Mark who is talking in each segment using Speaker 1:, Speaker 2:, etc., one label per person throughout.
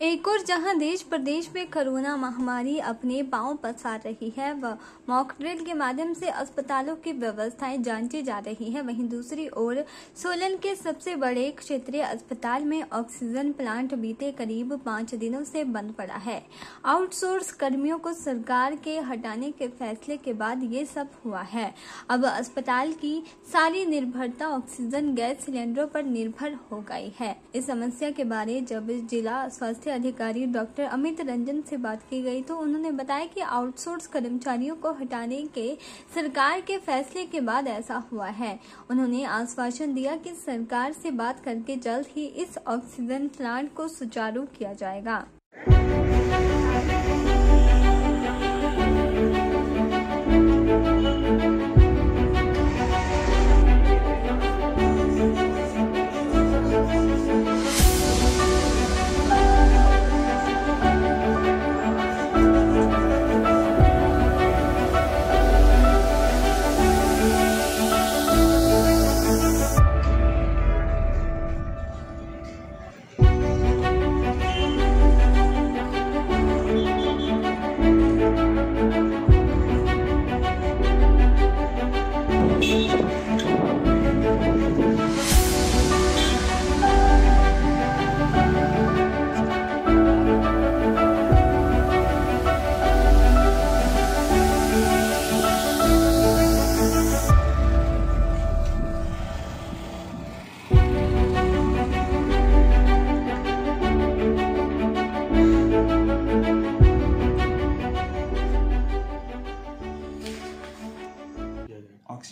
Speaker 1: एक और जहाँ देश प्रदेश में कोरोना महामारी अपने पाँव पसार रही है व मॉक ड्रिल के माध्यम से अस्पतालों की व्यवस्थाएँ जांची जा रही है। वहीं दूसरी ओर, सोलन के सबसे बड़े क्षेत्रीय अस्पताल में ऑक्सीजन प्लांट बीते करीब पाँच दिनों से बंद पड़ा है। आउटसोर्स कर्मियों को सरकार के हटाने के फैसले के बाद ये सब हुआ है। अब अस्पताल की सारी निर्भरता ऑक्सीजन गैस सिलेंडरों पर निर्भर हो गई है। इस समस्या के बारे जब जिला स्वास्थ्य स्वास्थ्य अधिकारी डॉक्टर अमित रंजन से बात की गई तो उन्होंने बताया कि आउटसोर्स कर्मचारियों को हटाने के सरकार के फैसले के बाद ऐसा हुआ है। उन्होंने आश्वासन दिया कि सरकार से बात करके जल्द ही इस ऑक्सीजन प्लांट को सुचारू किया जाएगा।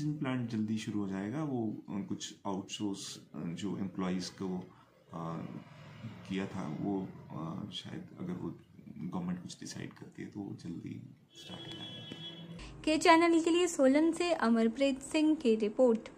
Speaker 2: ऑक्सीजन प्लांट जल्दी शुरू हो जाएगा, वो कुछ आउटसोर्स जो एम्प्लॉज को किया था, वो शायद अगर वो गवर्नमेंट कुछ डिसाइड करती है तो वो जल्दी स्टार्ट हो जाएगा।
Speaker 1: के चैनल के लिए सोलन से अमरप्रीत सिंह की रिपोर्ट